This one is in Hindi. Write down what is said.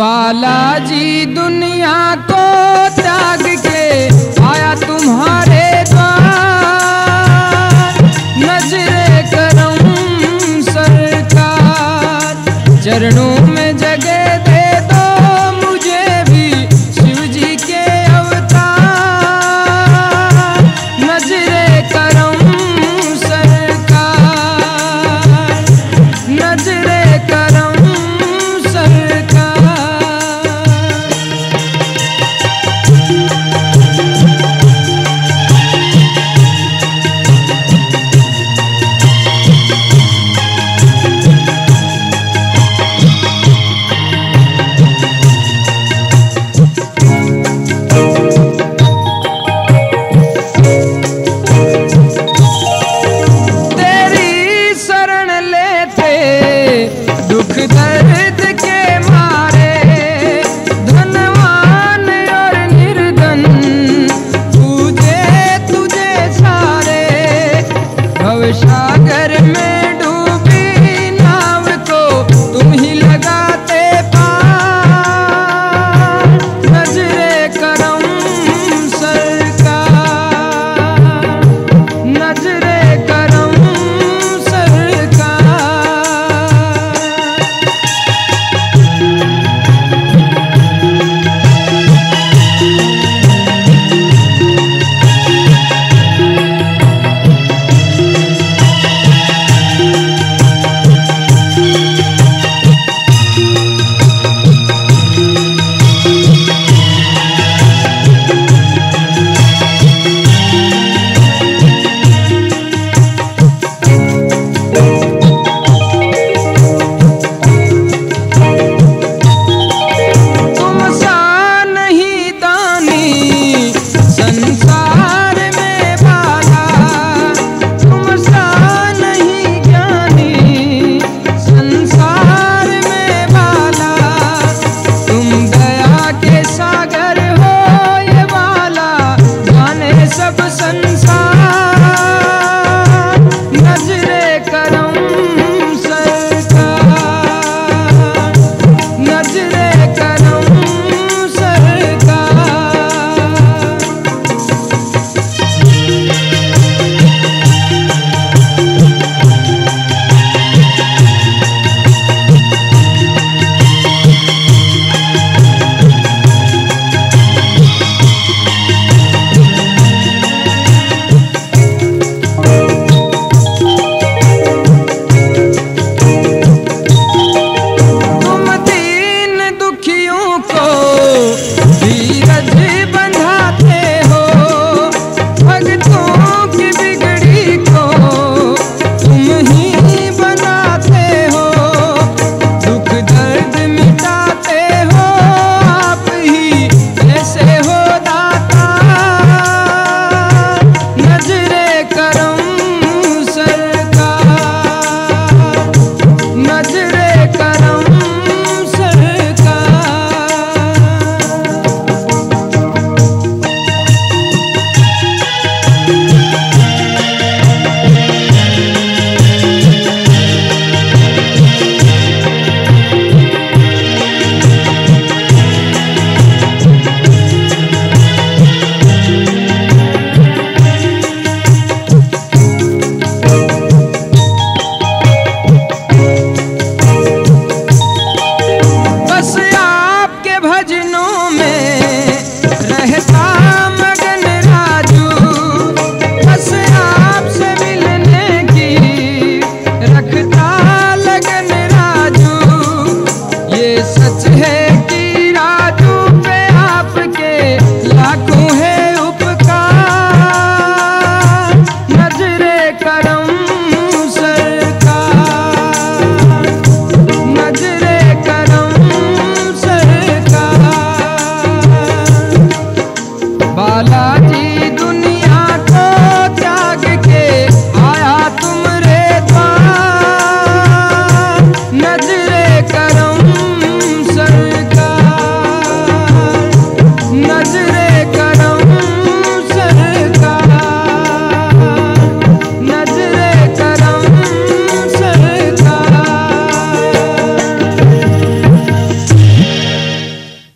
बालाजी दुनिया को त्याग के आया तुम्हारे द्वार। San